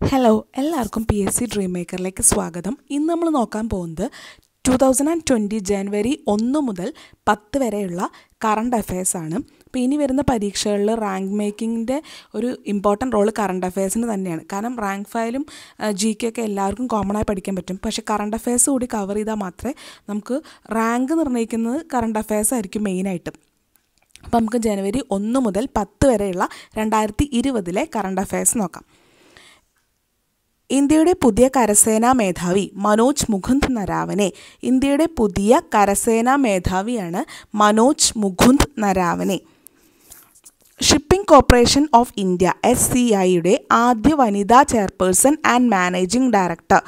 Hello എല്ലാവർക്കും P S C dream മേക്കറിലേക്ക് സ്വാഗതം. ഇന്ന് നമ്മൾ നോക്കാൻ പോകുന്നത് ടു തൗസൻഡ് ആൻഡ് ട്വന്റി ജനുവരി ഒന്ന് മുതൽ പത്ത് വരെയുള്ള കറണ്ട് അഫയേഴ്സ് ആണ്. അപ്പോൾ ഇനി വരുന്ന പരീക്ഷകളിൽ റാങ്ക് മേക്കിങ്ങിന്റെ ഒരു ഇമ്പോർട്ടന്റ് റോൾ കറണ്ട് അഫയേഴ്സിന് തന്നെയാണ്. കാരണം റാങ്ക് ഫയലും ജി കെ ഒക്കെ എല്ലാവർക്കും കോമൺ ആയി പഠിക്കാൻ പറ്റും. പക്ഷേ കറണ്ട് അഫയേഴ്സ് കൂടി കവർ ചെയ്താൽ മാത്രമേ നമുക്ക് റാങ്ക് നിർണയിക്കുന്നത് കറണ്ട് അഫയേഴ്സ് ആയിരിക്കും മെയിനായിട്ട് അപ്പോൾ നമുക്ക് ജനുവരി ഒന്ന് മുതൽ പത്ത് വരെയുള്ള രണ്ടായിരത്തി ഇരുപതിലെ കറണ്ട് അഫയേഴ്സ് നോക്കാം. ഇന്ത്യയുടെ പുതിയ കരസേനാ മേധാവി മനോജ് മുകുന്ദ് നരാവനെ. ഇന്ത്യയുടെ പുതിയ കരസേനാ മേധാവിയാണ് Manoj Mukund Naravane. Shipping corporation of India S C ഐയുടെ ആദ്യ വനിതാ chairperson and managing director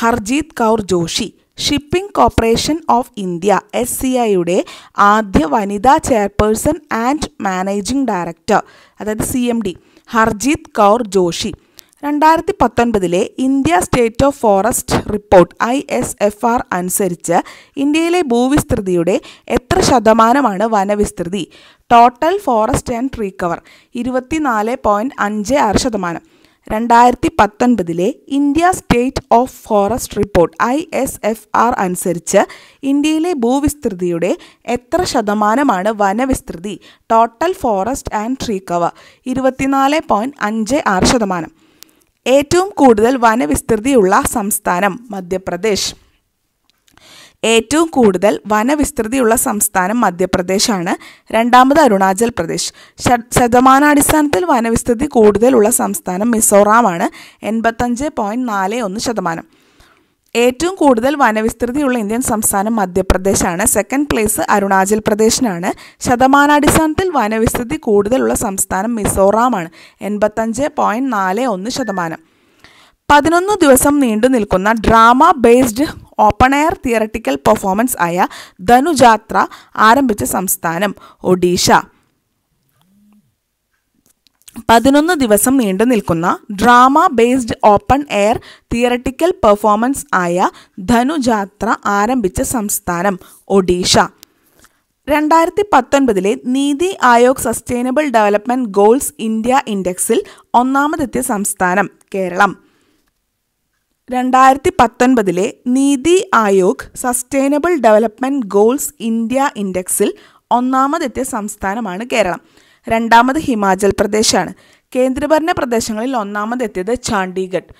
Harjeet Kaur Joshi. Shipping corporation of India S C ഐയുടെ ആദ്യ വനിതാ ചെയർപേഴ്സൺ ആൻഡ് മാനേജിംഗ് ഡയറക്ടർ. അതായത് C M D Harjeet Kaur Joshi. രണ്ടായിരത്തി പത്തൊൻപതിലെ India state of forest report I S F R അനുസരിച്ച് ഇന്ത്യയിലെ ഭൂവിസ്തൃതിയുടെ എത്ര ശതമാനമാണ് വനവിസ്തൃതി? Total forest and tree cover ഇരുപത്തിനാല് പോയിന്റ് അഞ്ച് ആറ് ശതമാനം. രണ്ടായിരത്തി പത്തൊൻപതിലെ India state of forest report I S F R അനുസരിച്ച് ഇന്ത്യയിലെ ഭൂവിസ്തൃതിയുടെ എത്ര ശതമാനമാണ് വനവിസ്തൃതി? Total forest and tree cover ഇരുപത്തിനാല് പോയിന്റ് അഞ്ച് ആറ് ശതമാനം. ഏറ്റവും കൂടുതൽ വനവിസ്തൃതിയുള്ള സംസ്ഥാനം മധ്യപ്രദേശ്. ഏറ്റവും കൂടുതൽ വനവിസ്തൃതിയുള്ള സംസ്ഥാനം മധ്യപ്രദേശാണ്. രണ്ടാമത് അരുണാചൽ പ്രദേശ്. ശതമാനാടിസ്ഥാനത്തിൽ വനവിസ്തൃതി കൂടുതലുള്ള സംസ്ഥാനം മിസോറാമാണ്. എൺപത്തഞ്ച് പോയിന്റ് നാല് ഒന്ന് ശതമാനം. ഏറ്റവും കൂടുതൽ വനവിസ്തൃതിയുള്ള ഇന്ത്യൻ സംസ്ഥാനം മധ്യപ്രദേശാണ്. സെക്കൻഡ് പ്ലേസ് അരുണാചൽ പ്രദേശിനാണ്. ശതമാനാടിസ്ഥാനത്തിൽ വനവിസ്തൃതി കൂടുതലുള്ള സംസ്ഥാനം മിസോറാമാണ്. എൺപത്തഞ്ച് പോയിന്റ് നാല് ഒന്ന് ശതമാനം. പതിനൊന്ന് ദിവസം നീണ്ടു നിൽക്കുന്ന drama based open air theatrical performance ആയ ധനുജാത്ര ആരംഭിച്ച സംസ്ഥാനം ഒഡീഷ. പതിനൊന്ന് ദിവസം നീണ്ടു നിൽക്കുന്ന drama based open air theatrical performance ആയ ധനുജാത്ര ആരംഭിച്ച സംസ്ഥാനം ഒഡീഷ. രണ്ടായിരത്തി പത്തൊൻപതിലെ NITI Aayog sustainable development goals India ഇൻഡെക്സിൽ ഒന്നാമതെത്തിയ സംസ്ഥാനം കേരളം. രണ്ടായിരത്തി പത്തൊൻപതിലെ NITI Aayog sustainable development goals India ഇൻഡെക്സിൽ ഒന്നാമതെത്തിയ സംസ്ഥാനമാണ് കേരളം. രണ്ടാമത് ഹിമാചൽ പ്രദേശാണ്. കേന്ദ്രഭരണ പ്രദേശങ്ങളിൽ ഒന്നാമതെത്തിയത് ചണ്ഡീഗഡ്.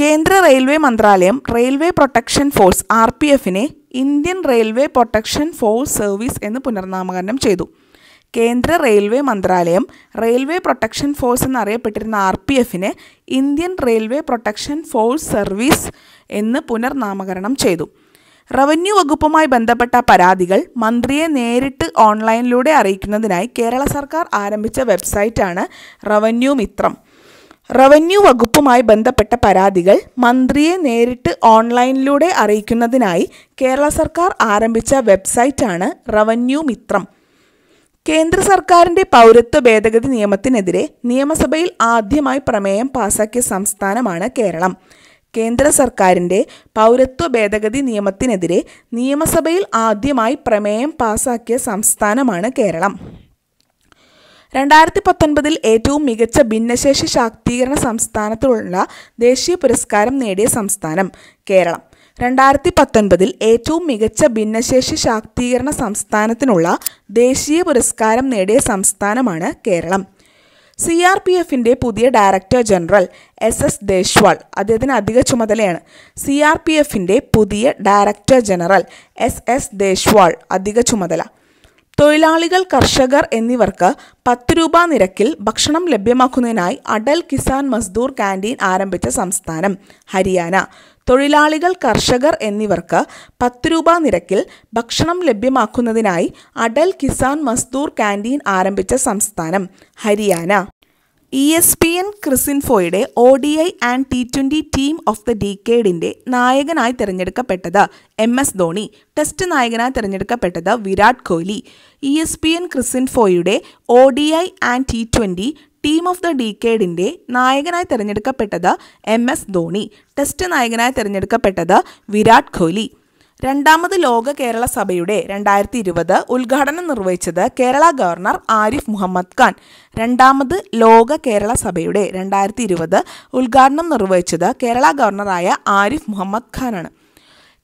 കേന്ദ്ര റെയിൽവേ മന്ത്രാലയം railway protection force R P എഫിനെ Indian railway protection force service എന്ന് പുനർനാമകരണം ചെയ്തു. കേന്ദ്ര റെയിൽവേ മന്ത്രാലയം റെയിൽവേ പ്രൊട്ടക്ഷൻ ഫോഴ്സ് എന്നറിയപ്പെട്ടിരുന്ന ആർ പി എഫിനെ Indian railway protection force service എന്ന് പുനർനാമകരണം ചെയ്തു. റവന്യൂ വകുപ്പുമായി ബന്ധപ്പെട്ട പരാതികൾ മന്ത്രിയെ നേരിട്ട് ഓൺലൈനിലൂടെ അറിയിക്കുന്നതിനായി കേരള സർക്കാർ ആരംഭിച്ച വെബ്സൈറ്റാണ് റവന്യൂ മിത്രം. റവന്യൂ വകുപ്പുമായി ബന്ധപ്പെട്ട പരാതികൾ മന്ത്രിയെ നേരിട്ട് ഓൺലൈനിലൂടെ അറിയിക്കുന്നതിനായി കേരള സർക്കാർ ആരംഭിച്ച വെബ്സൈറ്റാണ് റവന്യൂ മിത്രം. കേന്ദ്ര സർക്കാരിന്റെ പൗരത്വ ഭേദഗതി നിയമത്തിനെതിരെ നിയമസഭയിൽ ആദ്യമായി പ്രമേയം പാസാക്കിയ സംസ്ഥാനമാണ് കേരളം. കേന്ദ്ര സർക്കാരിന്റെ പൗരത്വ ഭേദഗതി നിയമത്തിനെതിരെ നിയമസഭയിൽ ആദ്യമായി പ്രമേയം പാസാക്കിയ സംസ്ഥാനമാണ് കേരളം. രണ്ടായിരത്തി പത്തൊൻപതിൽ ഏറ്റവും മികച്ച ഭിന്നശേഷി ശാക്തീകരണ സംസ്ഥാനത്തിലുള്ള ദേശീയ പുരസ്കാരം നേടിയ സംസ്ഥാനം കേരളം. രണ്ടായിരത്തി പത്തൊൻപതിൽ ഏറ്റവും മികച്ച ഭിന്നശേഷി ശാക്തീകരണ സംസ്ഥാനത്തിനുള്ള ദേശീയ പുരസ്കാരം നേടിയ സംസ്ഥാനമാണ് കേരളം. സി ആർ പി എഫിന്റെ പുതിയ director general S S Deswal അദ്ദേഹത്തിന് അധിക ചുമതലയാണ്. സി ആർ പി എഫിന്റെ പുതിയ director general S S Deswal അധിക ചുമതല. തൊഴിലാളികൾ കർഷകർ എന്നിവർക്ക് പത്ത് രൂപ നിരക്കിൽ ഭക്ഷണം ലഭ്യമാക്കുന്നതിനായി അടൽ കിസാൻ മസ്ദൂർ ക്യാന്റീൻ ആരംഭിച്ച സംസ്ഥാനം ഹരിയാന. തൊഴിലാളികൾ കർഷകർ എന്നിവർക്ക് പത്ത് രൂപ നിരക്കിൽ ഭക്ഷണം ലഭ്യമാക്കുന്നതിനായി അടൽ കിസാൻ മസ്ദൂർ ക്യാന്റീൻ ആരംഭിച്ച സംസ്ഥാനം Haryana. E S P N ക്രിസിൻഫോയുടെ O D I and T twenty team of the ഡീക്കേഡിന്റെ നായകനായി തിരഞ്ഞെടുക്കപ്പെട്ടത് എം എസ് ധോണി. ടെസ്റ്റ് നായകനായി തിരഞ്ഞെടുക്കപ്പെട്ടത് Virat Kohli. E S P N ക്രിസിൻഫോയുടെ O D I and T twenty team of the ഡീക്കേഡിന്റെ നായകനായി തിരഞ്ഞെടുക്കപ്പെട്ടത് M S Dhoni test നായകനായി തിരഞ്ഞെടുക്കപ്പെട്ടത് വിരാട് കോഹ്ലി. രണ്ടാമത് ലോക കേരള സഭയുടെ രണ്ടായിരത്തി ഇരുപത് ഉദ്ഘാടനം നിർവഹിച്ചത് കേരള ഗവർണർ ആരിഫ് മുഹമ്മദ് ഖാൻ. രണ്ടാമത് ലോക കേരള സഭയുടെ രണ്ടായിരത്തി ഇരുപത് ഉദ്ഘാടനം നിർവഹിച്ചത് കേരള ഗവർണറായ ആരിഫ് മുഹമ്മദ് ഖാനാണ്.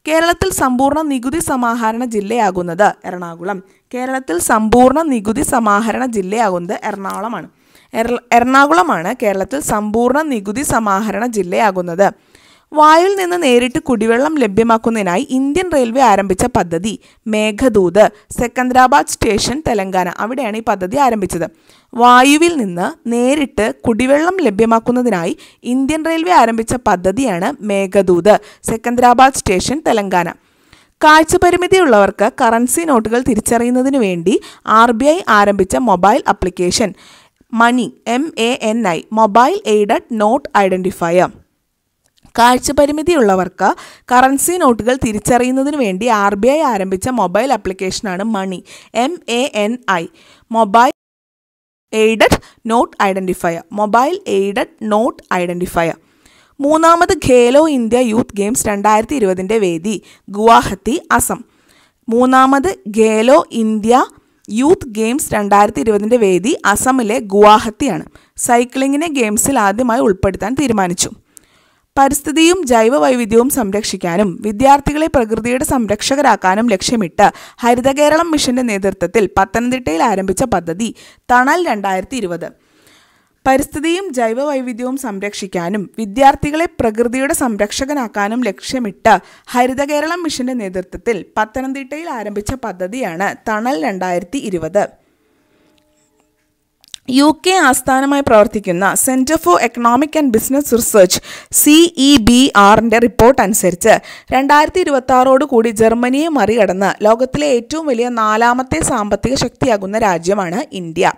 കേരളത്തിൽ സമ്പൂർണ നികുതി സമാഹരണ ജില്ലയാകുന്നത് എറണാകുളം. കേരളത്തിൽ സമ്പൂർണ നികുതി സമാഹരണ ജില്ലയാകുന്നത് എറണാകുളമാണ്. എറ- എറണാകുളമാണ് കേരളത്തിൽ സമ്പൂർണ നികുതി സമാഹരണ ജില്ലയാകുന്നത്. വായുവിൽ നിന്ന് നേരിട്ട് കുടിവെള്ളം ലഭ്യമാക്കുന്നതിനായി ഇന്ത്യൻ റെയിൽവേ ആരംഭിച്ച പദ്ധതി മേഘദൂത് സെക്കന്ദരാബാദ് സ്റ്റേഷൻ തെലങ്കാന. അവിടെയാണ് ഈ പദ്ധതി ആരംഭിച്ചത്. വായുവിൽ നിന്ന് നേരിട്ട് കുടിവെള്ളം ലഭ്യമാക്കുന്നതിനായി ഇന്ത്യൻ റെയിൽവേ ആരംഭിച്ച പദ്ധതിയാണ് മേഘദൂത് സെക്കന്ദരാബാദ് സ്റ്റേഷൻ തെലങ്കാന. കാഴ്ചപരിമിതിയുള്ളവർക്ക് കറൻസി നോട്ടുകൾ തിരിച്ചറിയുന്നതിനു വേണ്ടി ആർ ബി ഐ ആരംഭിച്ച mobile application money M A N I mobile aided note identifier കാഴ്ചപരിമിതിയുള്ളവർക്ക് currency നോട്ടുകൾ തിരിച്ചറിയുന്നതിന് വേണ്ടി ആർ ബി ഐ ആരംഭിച്ച മൊബൈൽ ആപ്ലിക്കേഷനാണ് money M A N I mobile aided note identifier mobile aided note identifier മൂന്നാമത് Khelo India youth games രണ്ടായിരത്തി ഇരുപതിന്റെ വേദി ഗുവാഹത്തി അസം. മൂന്നാമത് ഖേലോ ഇന്ത്യ യൂത്ത് ഗെയിംസ് രണ്ടായിരത്തി ഇരുപതിന്റെ വേദി അസമിലെ ഗുവാഹത്തിയാണ്. സൈക്ലിങ്ങിനെ ഗെയിംസിൽ ആദ്യമായി ഉൾപ്പെടുത്താൻ തീരുമാനിച്ചു. പരിസ്ഥിതിയും ജൈവ വൈവിധ്യവും സംരക്ഷിക്കാനും വിദ്യാർത്ഥികളെ പ്രകൃതിയുടെ സംരക്ഷകരാക്കാനും ലക്ഷ്യമിട്ട് ഹരിത കേരളം മിഷന്റെ നേതൃത്വത്തിൽ പത്തനംതിട്ടയിൽ ആരംഭിച്ച പദ്ധതി തണൽ രണ്ടായിരത്തി പരിസ്ഥിതിയും ജൈവ വൈവിധ്യവും സംരക്ഷിക്കാനും വിദ്യാർത്ഥികളെ പ്രകൃതിയുടെ സംരക്ഷകനാക്കാനും ലക്ഷ്യമിട്ട് ഹരിത കേരളം മിഷന്റെ നേതൃത്വത്തിൽ പത്തനംതിട്ടയിൽ ആരംഭിച്ച പദ്ധതിയാണ് തണൽ രണ്ടായിരത്തി ഇരുപത്. യു കെ ആസ്ഥാനമായി പ്രവർത്തിക്കുന്ന centre for economic and business research C E B ആറിന്റെ റിപ്പോർട്ട് അനുസരിച്ച് രണ്ടായിരത്തി ഇരുപത്തി കൂടി ജർമ്മനിയെ മറികടന്ന് ലോകത്തിലെ ഏറ്റവും വലിയ നാലാമത്തെ സാമ്പത്തിക ശക്തിയാകുന്ന രാജ്യമാണ് ഇന്ത്യ.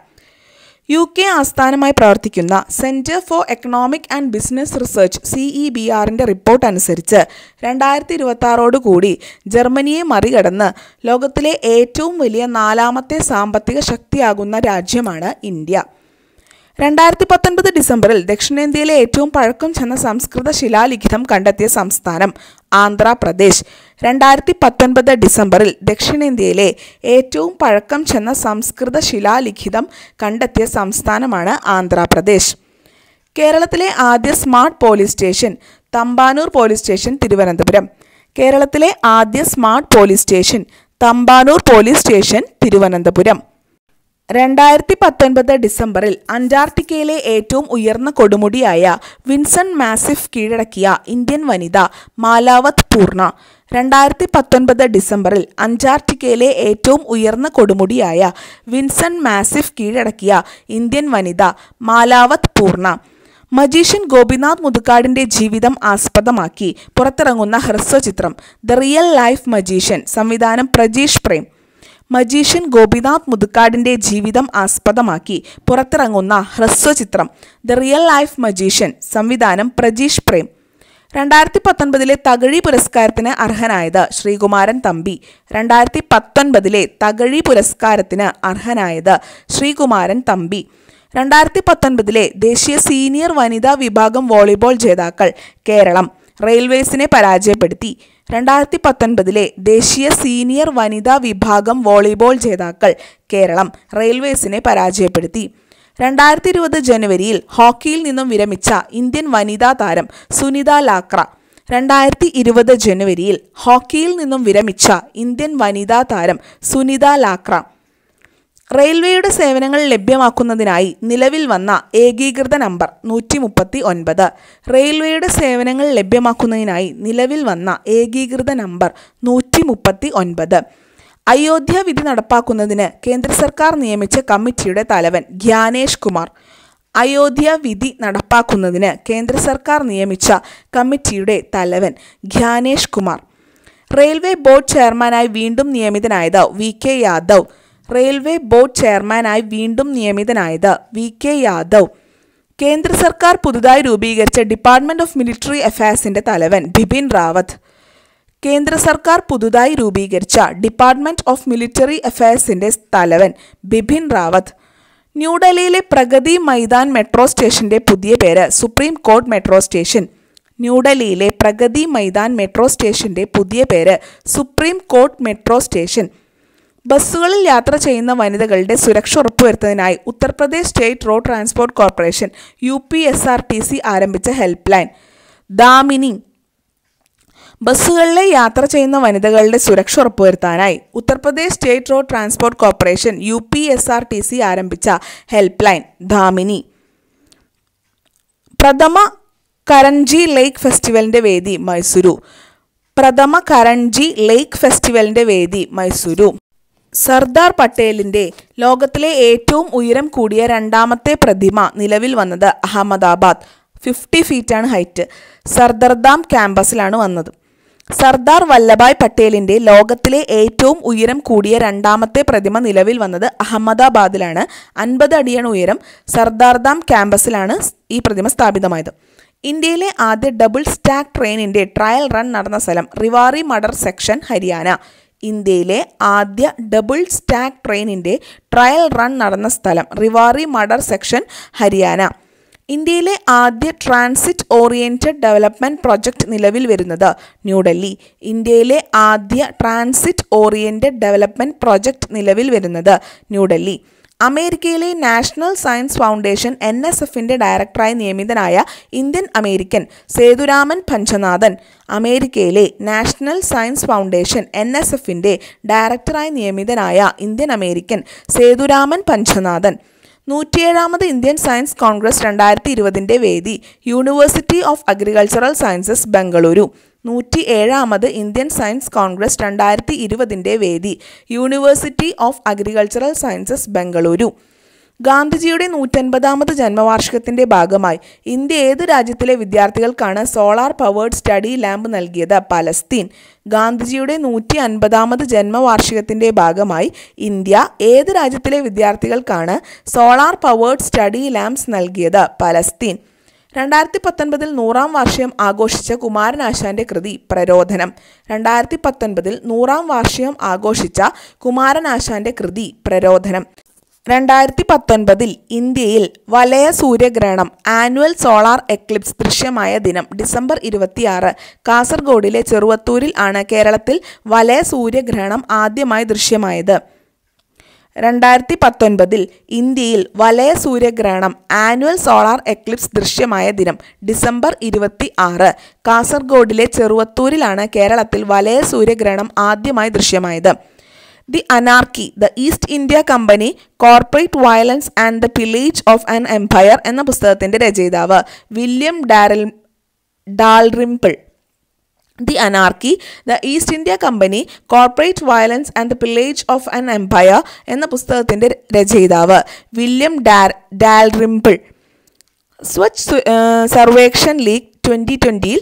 യു കെ ആസ്ഥാനമായി പ്രവർത്തിക്കുന്ന centre for economic and business research C E B ആറിന്റെ റിപ്പോർട്ട് അനുസരിച്ച് രണ്ടായിരത്തി കൂടി ജർമ്മനിയെ മറികടന്ന് ലോകത്തിലെ ഏറ്റവും വലിയ നാലാമത്തെ സാമ്പത്തിക ശക്തിയാകുന്ന രാജ്യമാണ് ഇന്ത്യ. രണ്ടായിരത്തി പത്തൊൻപത് ഡിസംബറിൽ ദക്ഷിണേന്ത്യയിലെ ഏറ്റവും പഴക്കം ചെന്ന സംസ്കൃത ശിലാലിഖിതം കണ്ടെത്തിയ സംസ്ഥാനം ആന്ധ്രാപ്രദേശ്. രണ്ടായിരത്തി പത്തൊൻപത് ഡിസംബറിൽ ദക്ഷിണേന്ത്യയിലെ ഏറ്റവും പഴക്കം ചെന്ന സംസ്കൃത ശിലാലിഖിതം കണ്ടെത്തിയ സംസ്ഥാനമാണ് ആന്ധ്രാപ്രദേശ്. കേരളത്തിലെ ആദ്യ smart police station Thampanoor police station Thiruvananthapuram. കേരളത്തിലെ ആദ്യ smart police station Thampanoor police station Thiruvananthapuram. രണ്ടായിരത്തി പത്തൊൻപത് ഡിസംബറിൽ അന്റാർട്ടിക്കയിലെ ഏറ്റവും ഉയർന്ന കൊടുമുടിയായ വിൻസൺ മാസിഫ് കീഴടക്കിയ ഇന്ത്യൻ വനിത മാലാവത് പൂർണ രണ്ടായിരത്തി പത്തൊൻപത് ഡിസംബറിൽ അന്റാർട്ടിക്കയിലെ ഏറ്റവും ഉയർന്ന കൊടുമുടിയായ വിൻസൺ മാസിഫ് കീഴടക്കിയ ഇന്ത്യൻ വനിത മാലാവത് പൂർണ മജീഷ്യൻ ഗോപിനാഥ് മുതുക്കാടിന്റെ ജീവിതം ആസ്പദമാക്കി പുറത്തിറങ്ങുന്ന ഹ്രസ്വചിത്രം ദ റിയൽ ലൈഫ് മജീഷ്യൻ സംവിധാനം പ്രജീഷ് പ്രേം മജീഷ്യൻ ഗോപിനാഥ് മുതുക്കാടിന്റെ ജീവിതം ആസ്പദമാക്കി പുറത്തിറങ്ങുന്ന ഹ്രസ്വചിത്രം ദ റിയൽ ലൈഫ് മജീഷ്യൻ സംവിധാനം പ്രജീഷ് പ്രേം. രണ്ടായിരത്തി പത്തൊൻപതിലെ തകഴി പുരസ്കാരത്തിന് അർഹനായത് ശ്രീകുമാരൻ തമ്പി. രണ്ടായിരത്തി പത്തൊൻപതിലെ തകഴി പുരസ്കാരത്തിന് അർഹനായത് ശ്രീകുമാരൻ തമ്പി. രണ്ടായിരത്തി പത്തൊൻപതിലെ ദേശീയ സീനിയർ വനിതാ വിഭാഗം വോളിബോൾ ജേതാക്കൾ കേരളം റെയിൽവേസിനെ പരാജയപ്പെടുത്തി. രണ്ടായിരത്തി പത്തൊൻപതിലെ ദേശീയ സീനിയർ വനിതാ വിഭാഗം വോളിബോൾ ജേതാക്കൾ കേരളം റെയിൽവേസിനെ പരാജയപ്പെടുത്തി. രണ്ടായിരത്തി ഇരുപത് ജനുവരിയിൽ ഹോക്കിയിൽ നിന്നും വിരമിച്ച ഇന്ത്യൻ വനിതാ താരം സുനിത ലാക്ര രണ്ടായിരത്തി ഇരുപത് ജനുവരിയിൽ ഹോക്കിയിൽ നിന്നും വിരമിച്ച ഇന്ത്യൻ വനിതാ താരം സുനിത ലാക്ര. റെയിൽവേയുടെ സേവനങ്ങൾ ലഭ്യമാക്കുന്നതിനായി നിലവിൽ വന്ന ഏകീകൃത നമ്പർ നൂറ്റി മുപ്പത്തി ഒൻപത് റെയിൽവേയുടെ സേവനങ്ങൾ ലഭ്യമാക്കുന്നതിനായി നിലവിൽ വന്ന ഏകീകൃത നമ്പർ നൂറ്റി മുപ്പത്തി ഒൻപത് അയോധ്യ വിധി നടപ്പാക്കുന്നതിന് കേന്ദ്ര സർക്കാർ നിയമിച്ച കമ്മിറ്റിയുടെ തലവൻ ഗ്യാനേഷ് കുമാർ. അയോധ്യ വിധി നടപ്പാക്കുന്നതിന് കേന്ദ്ര സർക്കാർ നിയമിച്ച കമ്മിറ്റിയുടെ തലവൻ ഗ്യാനേഷ് കുമാർ. റെയിൽവേ ബോർഡ് ചെയർമാനായി വീണ്ടും നിയമിതനായത് V K Yadav. Railway board ചെയർമാനായി വീണ്ടും നിയമിതനായത് വി കെ യാദവ്. കേന്ദ്ര സർക്കാർ പുതുതായി രൂപീകരിച്ച ഡിപ്പാർട്ട്മെന്റ് ഓഫ് മിലിറ്ററി അഫയേഴ്സിന്റെ തലവൻ ബിപിൻ റാവത്ത്. കേന്ദ്ര സർക്കാർ പുതുതായി രൂപീകരിച്ച ഡിപ്പാർട്ട്മെന്റ് ഓഫ് മിലിറ്ററി അഫയേഴ്സിന്റെ തലവൻ ബിപിൻ റാവത്ത്. ന്യൂഡൽഹിയിലെ പ്രഗതി മൈതാൻ മെട്രോ സ്റ്റേഷന്റെ പുതിയ പേര് സുപ്രീം കോർട്ട് മെട്രോ സ്റ്റേഷൻ ന്യൂഡൽഹിയിലെ പ്രഗതി മൈതാൻ മെട്രോ സ്റ്റേഷന്റെ പുതിയ പേര് സുപ്രീം കോർട്ട് മെട്രോ സ്റ്റേഷൻ ബസ്സുകളിൽ യാത്ര ചെയ്യുന്ന വനിതകളുടെ സുരക്ഷ ഉറപ്പുവരുത്തുന്നതിനായി Uttar Pradesh state road transport corporation U P S R T C ആരംഭിച്ച ഹെൽപ്പ് ലൈൻ ദാമിനി ബസ്സുകളിലെ യാത്ര ചെയ്യുന്ന വനിതകളുടെ സുരക്ഷ ഉറപ്പുവരുത്താനായി Uttar Pradesh state road transport corporation U P S R T C ആരംഭിച്ച ഹെൽപ്പ് ലൈൻ ധാമിനി. പ്രഥമ കരൺജി ലേക്ക് ഫെസ്റ്റിവലിന്റെ വേദി മൈസൂരു. പ്രഥമ കരൺജി ലേക്ക് ഫെസ്റ്റിവലിന്റെ വേദി മൈസൂരു. സർദാർ പട്ടേലിന്റെ ലോകത്തിലെ ഏറ്റവും ഉയരം കൂടിയ രണ്ടാമത്തെ പ്രതിമ നിലവിൽ വന്നത് അഹമ്മദാബാദ്. ഫിഫ്റ്റി ഫീറ്റാണ് ഹൈറ്റ്. സർദർദാം ക്യാമ്പസിലാണ് വന്നത്. സർദാർ വല്ലഭായ് പട്ടേലിന്റെ ലോകത്തിലെ ഏറ്റവും ഉയരം കൂടിയ രണ്ടാമത്തെ പ്രതിമ നിലവിൽ വന്നത് അഹമ്മദാബാദിലാണ്. അൻപത് അടിയാണ് ഉയരം. സർദാർദാം ക്യാമ്പസിലാണ് ഈ പ്രതിമ സ്ഥാപിതമായത്. ഇന്ത്യയിലെ ആദ്യ ഡബിൾ സ്റ്റാക്ക് ട്രെയിനിന്റെ ട്രയൽ റൺ നടന്ന സ്ഥലം റിവാറി മഡർ സെക്ഷൻ ഹരിയാന. ഇന്ത്യയിലെ ആദ്യ ഡബിൾ സ്റ്റാക്ക് ട്രെയിനിന്റെ ട്രയൽ റൺ നടന്ന സ്ഥലം റിവാറി മഡർ സെക്ഷൻ ഹരിയാന. ഇന്ത്യയിലെ ആദ്യ ട്രാൻസിറ്റ് ഓറിയന്റഡ് ഡെവലപ്മെന്റ് പ്രൊജക്ട് നിലവിൽ വരുന്നത് ന്യൂഡൽഹി ഇന്ത്യയിലെ ആദ്യ ട്രാൻസിറ്റ് ഓറിയന്റഡ് ഡെവലപ്മെന്റ് പ്രൊജക്ട് നിലവിൽ വരുന്നത് ന്യൂഡൽഹി അമേരിക്കയിലെ national science foundation N S എഫിന്റെ ഡയറക്ടറായി നിയമിതനായ ഇന്ത്യൻ അമേരിക്കൻ സേതുരാമൻ പഞ്ചനാഥൻ അമേരിക്കയിലെ national science foundation N S എഫിന്റെ ഡയറക്ടറായി നിയമിതനായ ഇന്ത്യൻ അമേരിക്കൻ സേതുരാമൻ പഞ്ചനാഥൻ നൂറ്റിയേഴാമത് ഇന്ത്യൻ സയൻസ് കോൺഗ്രസ് രണ്ടായിരത്തി ഇരുപതിന്റെ വേദി university of agricultural sciences Bengaluru. നൂറ്റി ഏഴാമത് ഇന്ത്യൻ സയൻസ് കോൺഗ്രസ് രണ്ടായിരത്തി ഇരുപതിന്റെ വേദി university of agricultural sciences Bengaluru. ഗാന്ധിജിയുടെ നൂറ്റൻപതാമത് ജന്മവാർഷികത്തിന്റെ ഭാഗമായി ഇന്ത്യ ഏത് രാജ്യത്തിലെ വിദ്യാർത്ഥികൾക്കാണ് സോളാർ പവേർഡ് സ്റ്റഡി ലാമ്പ് നൽകിയത്? പലസ്തീൻ. ഗാന്ധിജിയുടെ നൂറ്റി അൻപതാമത് ജന്മവാർഷികത്തിന്റെ ഭാഗമായി ഇന്ത്യ ഏത് രാജ്യത്തിലെ വിദ്യാർത്ഥികൾക്കാണ് സോളാർ പവേർഡ് സ്റ്റഡി ലാംപ്സ് നൽകിയത്? പലസ്തീൻ. രണ്ടായിരത്തി പത്തൊൻപതിൽ നൂറാം വാർഷികം ആഘോഷിച്ച കുമാരനാശാന്റെ കൃതി പ്രരോധനം. രണ്ടായിരത്തി പത്തൊൻപതിൽ നൂറാം വാർഷികം ആഘോഷിച്ച കുമാരനാശാന്റെ കൃതി പ്രരോധനം. രണ്ടായിരത്തി പത്തൊൻപതിൽ ഇന്ത്യയിൽ വലയ സൂര്യഗ്രഹണം ആനുവൽ സോളാർ എക്ലിപ്സ് ദൃശ്യമായ ദിനം ഡിസംബർ ഇരുപത്തിയാറ് കാസർഗോഡിലെ ചെറുവത്തൂരിൽ ആണ് കേരളത്തിൽ വലയ സൂര്യഗ്രഹണം ആദ്യമായി ദൃശ്യമായത്. രണ്ടായിരത്തി പത്തൊൻപതിൽ ഇന്ത്യയിൽ വലയ സൂര്യഗ്രഹണം ആനുവൽ സോളാർ എക്ലിപ്സ് ദൃശ്യമായ ദിനം ഡിസംബർ ഇരുപത്തി ആറ് കാസർഗോഡിലെ ചെറുവത്തൂരിലാണ് കേരളത്തിൽ വലയ സൂര്യഗ്രഹണം ആദ്യമായി ദൃശ്യമായത്. The anarchy the East India company corporate violence and the pillage of an empire എന്ന പുസ്തകത്തിന്റെ രചയിതാവ് William Darrell Dalrymple the anarchy the East India company corporate violence and the pillage of an empire എന്ന പുസ്തകത്തിന്റെ രചയിതാവ് William Dar Dalrymple Swachh Survekshan league twenty ട്വന്റിയിൽ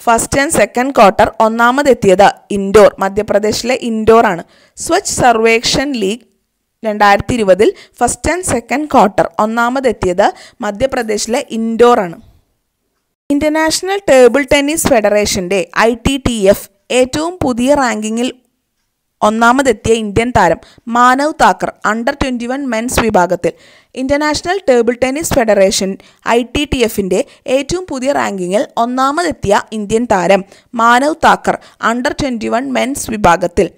first and second quarter ഒന്നാമതെത്തിയത് ഇൻഡോർ മധ്യപ്രദേശിലെ ഇൻഡോർ ആണ്. Swachh Survekshan league രണ്ടായിരത്തി ഇരുപതിൽ ഫസ്റ്റ് ആൻഡ് സെക്കൻഡ് ക്വാർട്ടർ ഒന്നാമതെത്തിയത് മധ്യപ്രദേശിലെ ഇൻഡോർ ആണ്. ഇന്റർനാഷണൽ ടേബിൾ ടെന്നീസ് ഫെഡറേഷന്റെ ഐ ടി ടി എഫ് ഏറ്റവും പുതിയ റാങ്കിങ്ങിൽ ഒന്നാമതെത്തിയ ഇന്ത്യൻ താരം Manav Thakkar under twenty one men's വിഭാഗത്തിൽ. International table tennis federation I T T എഫിന്റെ ഏറ്റവും പുതിയ റാങ്കിങ്ങിൽ ഒന്നാമതെത്തിയ ഇന്ത്യൻ താരം Manav Thakkar under twenty one men's വിഭാഗത്തിൽ.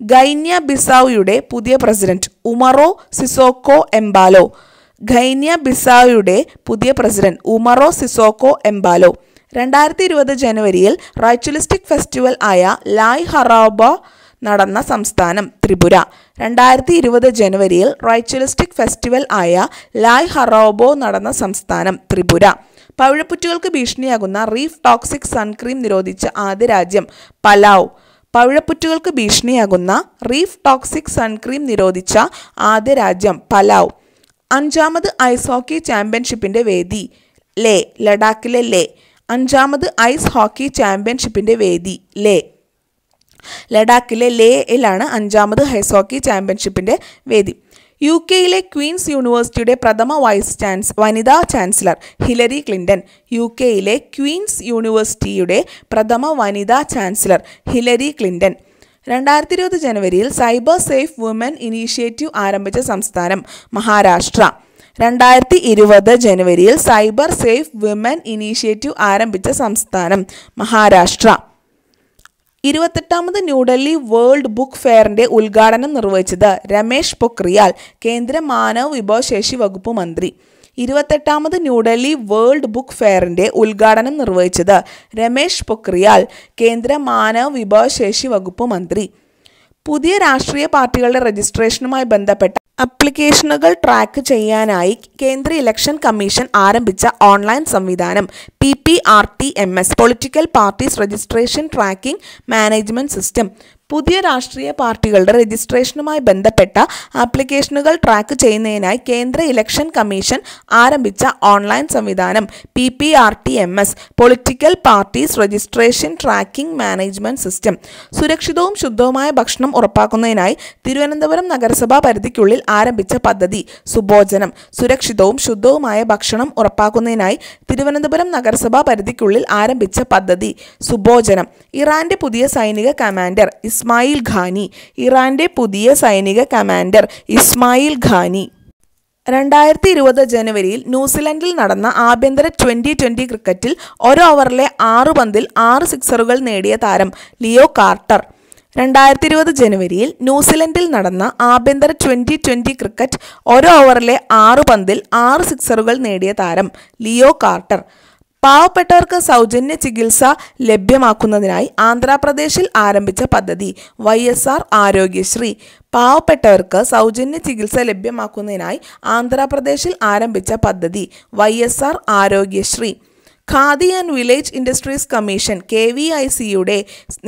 ഗൈന്യ ബിസാവുയുടെ പുതിയ പ്രസിഡന്റ് ഉമറോ സിസോക്കോ എംബാലോ. ഖൈന്യ ബിസാവയുടെ പുതിയ പ്രസിഡന്റ് ഉമറോ സിസോക്കോ എംബാലോ. രണ്ടായിരത്തി ഇരുപത് ജനുവരിയിൽ റൈച്വലിസ്റ്റിക് ഫെസ്റ്റിവൽ ആയ ലായ് ഹറാബ നടന്ന സംസ്ഥാനം ത്രിപുര. രണ്ടായിരത്തി ഇരുപത് ജനുവരിയിൽ റൈച്വലിസ്റ്റിക് ഫെസ്റ്റിവൽ ആയ ലായ് ഹറോബോ നടന്ന സംസ്ഥാനം ത്രിപുര. പവിഴപ്പുറ്റുകൾക്ക് ഭീഷണിയാകുന്ന റീഫ് ടോക്സിക് സൺക്രീം നിരോധിച്ച ആദ്യ രാജ്യം പലാവ്. പവിഴപ്പുറ്റുകൾക്ക് ഭീഷണിയാകുന്ന റീഫ് ടോക്സിക് സൺക്രീം നിരോധിച്ച ആദ്യ രാജ്യം പലാവ്. അഞ്ചാമത് ഐസ് ഹോക്കി ചാമ്പ്യൻഷിപ്പിന്റെ വേദി ലേ ലഡാക്കിലെ ലേ. അഞ്ചാമത് ഐസ് ഹോക്കി ചാമ്പ്യൻഷിപ്പിന്റെ വേദി ലേ. ലഡാക്കിലെ ലേയിലാണ് അഞ്ചാമത് ഐസ് ഹോക്കി ചാമ്പ്യൻഷിപ്പിന്റെ വേദി. യു കെയിലെ ക്വീൻസ് യൂണിവേഴ്സിറ്റിയുടെ പ്രഥമ വൈസ് ചാൻസ് വനിതാ ചാൻസലർ ഹിലരി ക്ലിന്റൺ യു കെയിലെ ക്വീൻസ് യൂണിവേഴ്സിറ്റിയുടെ പ്രഥമ വനിതാ ചാൻസലർ ഹിലരി ക്ലിന്റൺ രണ്ടായിരത്തി ഇരുപത് ജനുവരിയിൽ സൈബർ സേഫ് വുമൻ ഇനീഷ്യേറ്റീവ് ആരംഭിച്ച സംസ്ഥാനം മഹാരാഷ്ട്ര. രണ്ടായിരത്തി ഇരുപത് ജനുവരിയിൽ സൈബർ സേഫ് വിമൻ ഇനീഷ്യേറ്റീവ് ആരംഭിച്ച സംസ്ഥാനം മഹാരാഷ്ട്ര. ഇരുപത്തെട്ടാമത് ന്യൂഡൽഹി വേൾഡ് ബുക്ക് ഫെയറിന്റെ ഉദ്ഘാടനം നിർവഹിച്ചത് രമേശ് പൊക്രിയാൽ കേന്ദ്ര മാനവ വിഭവശേഷി വകുപ്പ് മന്ത്രി. ഇരുപത്തെട്ടാമത് ന്യൂഡൽഹി വേൾഡ് ബുക്ക് ഫെയറിന്റെ ഉദ്ഘാടനം നിർവഹിച്ചത് രമേശ് പൊക്രിയാൽ കേന്ദ്ര മാനവ വിഭവശേഷി വകുപ്പ് മന്ത്രി. പുതിയ രാഷ്ട്രീയ പാർട്ടികളുടെ രജിസ്ട്രേഷനുമായി ബന്ധപ്പെട്ട അപ്ലിക്കേഷനുകൾ ട്രാക്ക് ചെയ്യാനായി കേന്ദ്ര ഇലക്ഷൻ കമ്മീഷൻ ആരംഭിച്ച ഓൺലൈൻ സംവിധാനം P P R T M S political parties registration tracking management system പുതിയ രാഷ്ട്രീയ പാർട്ടികളുടെ രജിസ്ട്രേഷനുമായി ബന്ധപ്പെട്ട ആപ്ലിക്കേഷനുകൾ ട്രാക്ക് ചെയ്യുന്നതിനായി കേന്ദ്ര ഇലക്ഷൻ കമ്മീഷൻ ആരംഭിച്ച ഓൺലൈൻ സംവിധാനം P P R T M S political parties registration tracking management system. സുരക്ഷിതവും ശുദ്ധവുമായ ഭക്ഷണം ഉറപ്പാക്കുന്നതിനായി തിരുവനന്തപുരം നഗരസഭാ പരിധിക്കുള്ളിൽ ആരംഭിച്ച പദ്ധതി സുഭോജനം. സുരക്ഷിതവും ശുദ്ധവുമായ ഭക്ഷണം ഉറപ്പാക്കുന്നതിനായി തിരുവനന്തപുരം നഗരസഭാ പരിധിക്കുള്ളിൽ ആരംഭിച്ച പദ്ധതി സുഭോജനം. ഇറാന്റെ പുതിയ സൈനിക കമാൻഡർ ഇസ്മായിൽ ഖാനി ഇറാന്റെ പുതിയ സൈനിക കമാൻഡർ ഇസ്മായിൽ ഖാനി. രണ്ടായിരത്തി ഇരുപത് ജനുവരിയിൽ ന്യൂസിലൻഡിൽ നടന്ന ആഭ്യന്തര ട്വന്റി ട്വന്റി ക്രിക്കറ്റിൽ ഒരു ഓവറിലെ ആറ് പന്തിൽ ആറ് സിക്സറുകൾ നേടിയ താരം ലിയോ കാർട്ടർ. രണ്ടായിരത്തി ഇരുപത് ജനുവരിയിൽ ന്യൂസിലൻഡിൽ നടന്ന ആഭ്യന്തര ട്വന്റി ട്വന്റി ക്രിക്കറ്റ് ഒരു ഓവറിലെ ആറ് പന്തിൽ ആറ് സിക്സറുകൾ നേടിയ താരം ലിയോ കാർട്ടർ. പാവപ്പെട്ടവർക്ക് സൗജന്യ ചികിത്സ ലഭ്യമാക്കുന്നതിനായി ആന്ധ്രാപ്രദേശിൽ ആരംഭിച്ച പദ്ധതി വൈ എസ് ആർ ആരോഗ്യശ്രീ. പാവപ്പെട്ടവർക്ക് സൗജന്യ ചികിത്സ ലഭ്യമാക്കുന്നതിനായി ആന്ധ്രാപ്രദേശിൽ ആരംഭിച്ച പദ്ധതി Y S R Arogyasri. Khadi and village industries commission K V I സിയുടെ